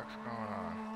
fuck's going on?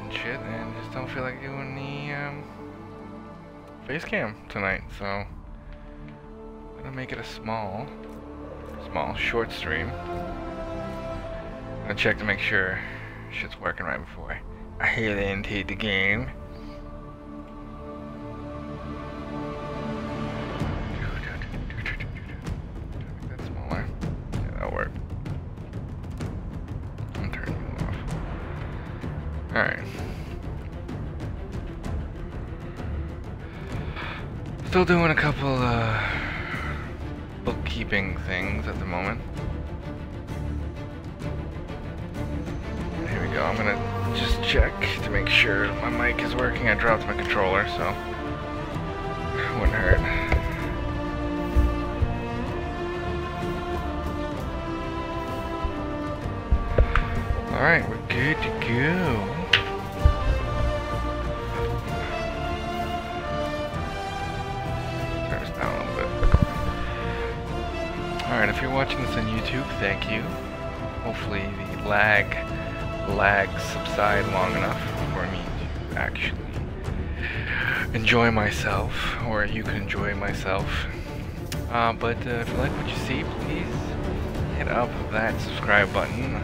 And shit, and just don't feel like doing the um, face cam tonight, so I'm gonna make it a small, small, short stream. I'm gonna check to make sure shit's working right before I head into the game. Still doing a couple uh, bookkeeping things at the moment. Here we go. I'm gonna just check to make sure my mic is working. I dropped my controller, so it wouldn't hurt. Alright, we're good to go. Alright, if you're watching this on YouTube, thank you. Hopefully the lag lag subside long enough for me to actually enjoy myself, or you can enjoy myself. Uh, but uh, if you like what you see, please hit up that subscribe button.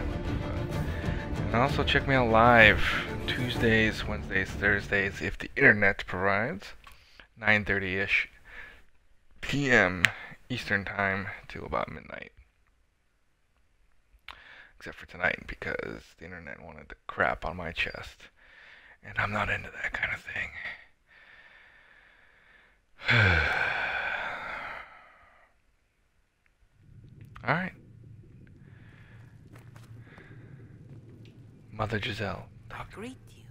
And also check me out live Tuesdays, Wednesdays, Thursdays if the internet provides. 9:30ish p.m. Eastern time to about midnight. Except for tonight because the internet wanted to crap on my chest. And I'm not into that kind of thing. Alright. Mother Giselle. Talk. Greet you.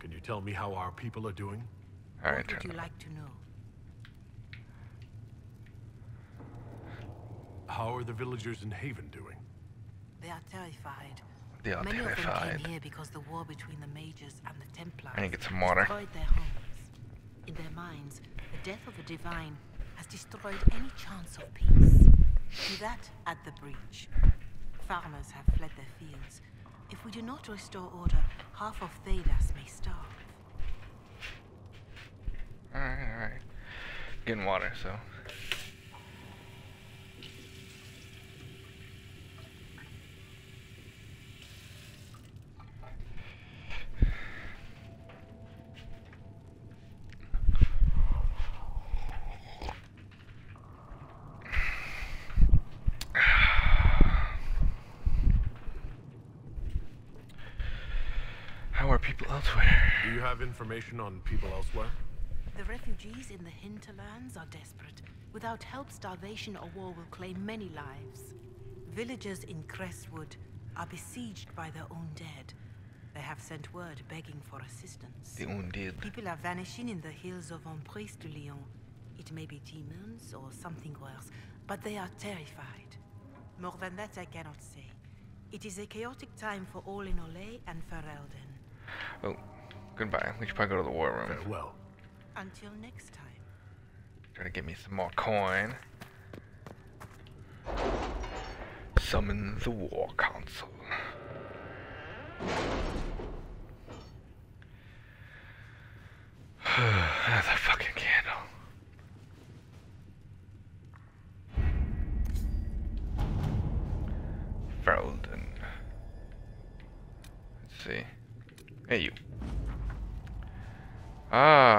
Can you tell me how our people are doing? Alright, what turn would you like to know? How are the villagers in Haven doing? They are terrified. They are Many of them terrified. came here because the war between the Mages and the Templars I need to get some water. destroyed their homes. In their minds, the death of a divine has destroyed any chance of peace. Do that at the breach. Farmers have fled their fields. If we do not restore order, half of Thedas may starve. Alright, alright. Getting water, so. How are people elsewhere? Do you have information on people elsewhere? The refugees in the hinterlands are desperate. Without help, starvation or war will claim many lives. Villagers in Crestwood are besieged by their own dead. They have sent word begging for assistance. The wounded. People are vanishing in the hills of Emprise de Lyon. It may be demons or something worse, but they are terrified. More than that, I cannot say. It is a chaotic time for all in Orlais and Ferelden. Oh, goodbye. We should probably go to the war room. Farewell. Until next time. Try to get me some more coin. Summon the War Council. That's a fucking candle. Ferelden. Let's see. Hey, you. Ah.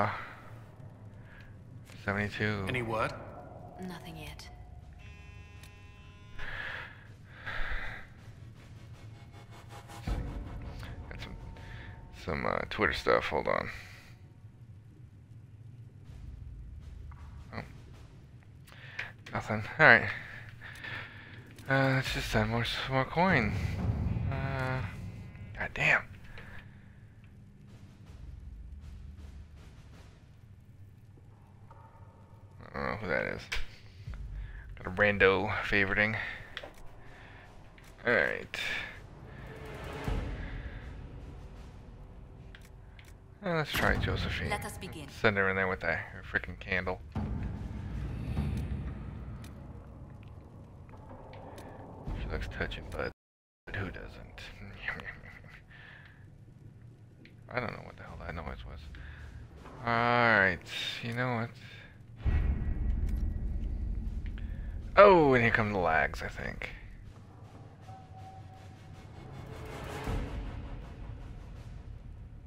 72. Any word? Nothing yet. Got some, some uh, Twitter stuff. Hold on. Oh. Nothing. Alright. Uh, let's just send more, more coin. Uh, God damn. Know who that is. Got a rando favoriting. Alright. Uh, let's try Josephine. Let us begin. Send her in there with that freaking candle. She looks touching, but but who doesn't? I don't know what the hell that noise was. Alright, you know what? Oh, and here come the lags, I think.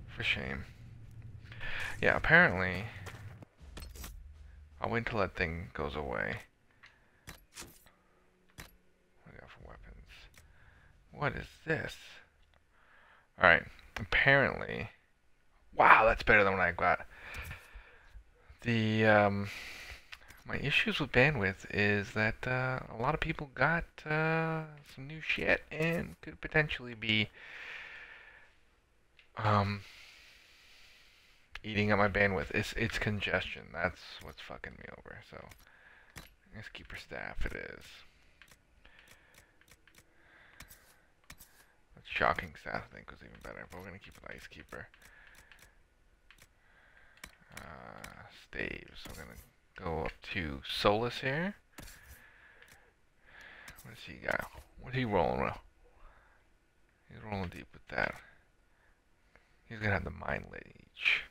For shame. Yeah, apparently... I'll wait until that thing goes away. What do we got for weapons? What is this? Alright, apparently... Wow, that's better than what I got. The, um... My issues with bandwidth is that uh, a lot of people got uh, some new shit and could potentially be um, eating up my bandwidth. It's it's congestion. That's what's fucking me over. So, let's keeper staff it is. That's shocking staff I think was even better, but we're gonna keep an ice keeper. Uh, staves. I'm gonna go up to Solas here. What does he got? What's he rolling with? He's rolling deep with that. He's gonna have the mind leech.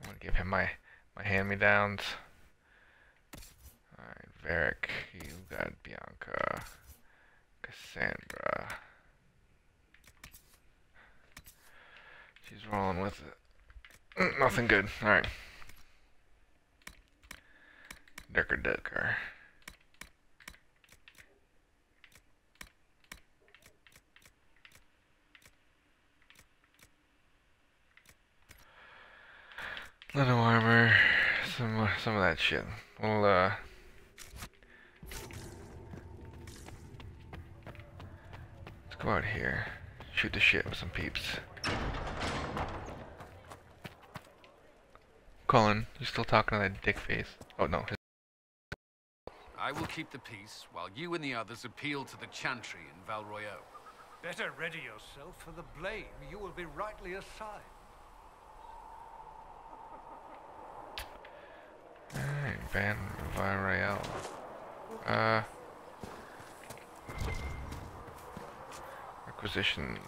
I'm gonna give him my my hand-me-downs. Alright, Varric, you got Bianca, Cassandra. She's rolling with it. Mm, Nothing good. Alright. Decker Decker. Little armor, some uh, some of that shit. We'll uh let's go out here, shoot the shit with some peeps. Cullen, you're still talking to that dick face? Oh no, I will keep the peace while you and the others appeal to the Chantry in Val Royeaux. Better ready yourself for the blame. You will be rightly assigned. Alright, Van Villarreal. Uh Acquisitions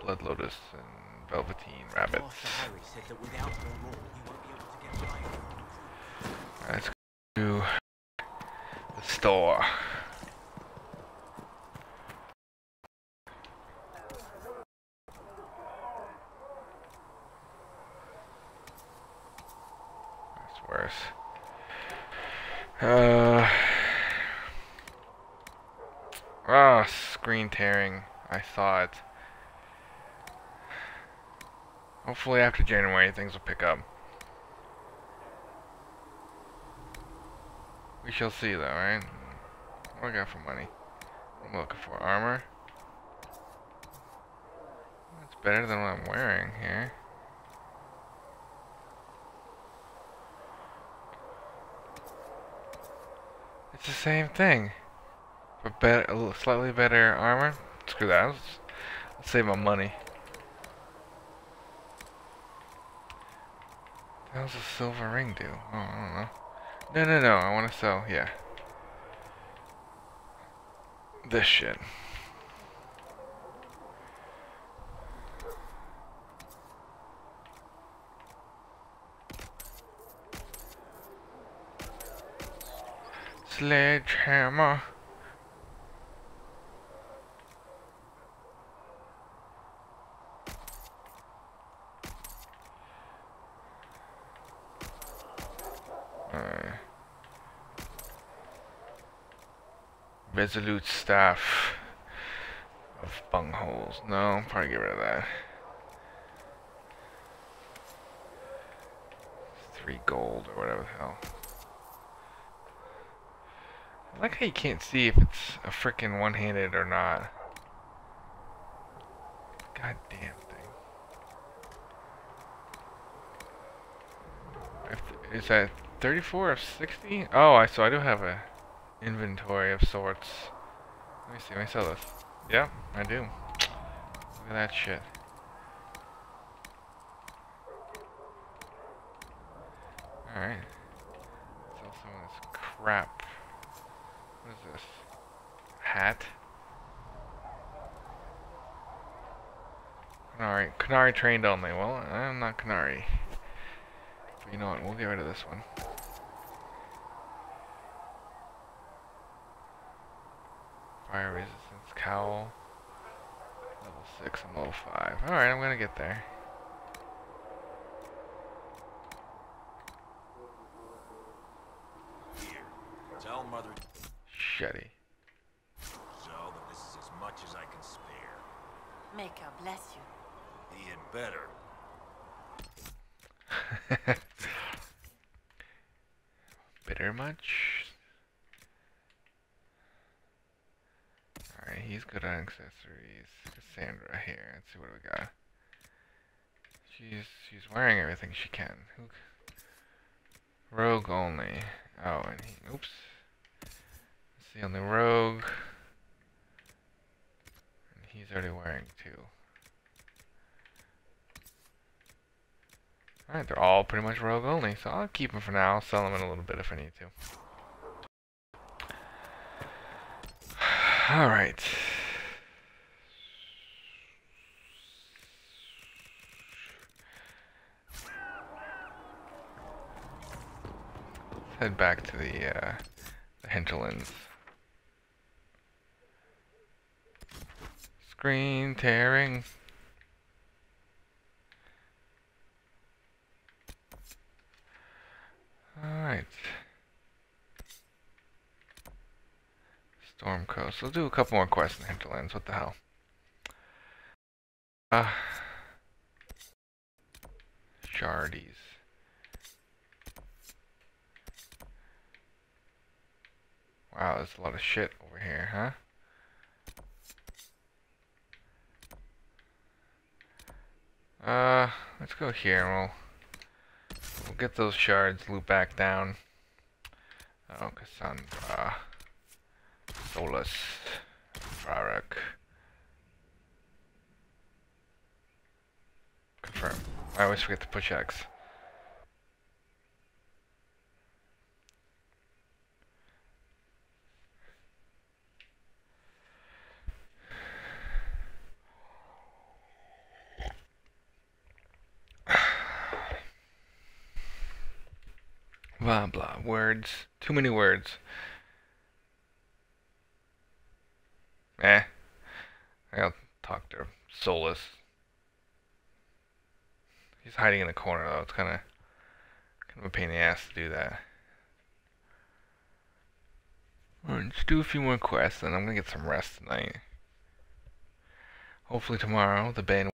Blood Lotus and Velveteen Rabbits. Master Harry said that without your rule, you won't be able to get by. Let's go to the store. That's worse. Uh. Ah, screen tearing. I thought. Hopefully after January things will pick up. We shall see though, right? What I got for money? I'm looking for armor. That's better than what I'm wearing here. It's the same thing. But better, slightly better armor. Screw that. Let's save my money. The a silver ring do? Oh, I don't know. No, no, no. I want to sell. Yeah. This shit. Sledgehammer. Resolute staff of bungholes. No, probably get rid of that. Three gold or whatever the hell. I like how you can't see if it's a freaking one-handed or not. God damn thing. If- Is that 34 of 60? Oh, I so I do have a inventory of sorts. Let me see, let me sell this. Yep, I do. Look at that shit. Alright. Sell some of this crap. What is this? Hat? Alright, Canary trained only. Well, I'm not Canary. But you know what, we'll get rid of this one. Fire resistance cowl. Level 6 and level 5. Alright, I'm gonna get there. Here, tell Mother Shetty. Zoe that this is as much as I can spare. Make her bless you. He had better. Bitter much? Alright, he's good on accessories. Cassandra here. Let's see what we got. She's she's wearing everything she can. Rogue only. Oh, and he oops. It's the only rogue. And he's already wearing two. Alright, they're all pretty much rogue only, so I'll keep them for now. I'll sell them in a little bit if I need to. Alright. Let's head back to the, uh, the hinterlands. Screen tearing. Alright. Storm Coast. We'll do a couple more quests in the Hinterlands. What the hell? Uh. Shardies. Wow, there's a lot of shit over here, huh? Uh, let's go here and we'll We'll get those shards, loop back down. Oh, Cassandra. Solas. Varric. Confirm. I always forget to push X. Blah blah. Words. Too many words. Eh. I'll talk to Solas. He's hiding in the corner though. It's kind of kind of a pain in the ass to do that. Let's do a few more quests, and I'm gonna get some rest tonight. Hopefully tomorrow the band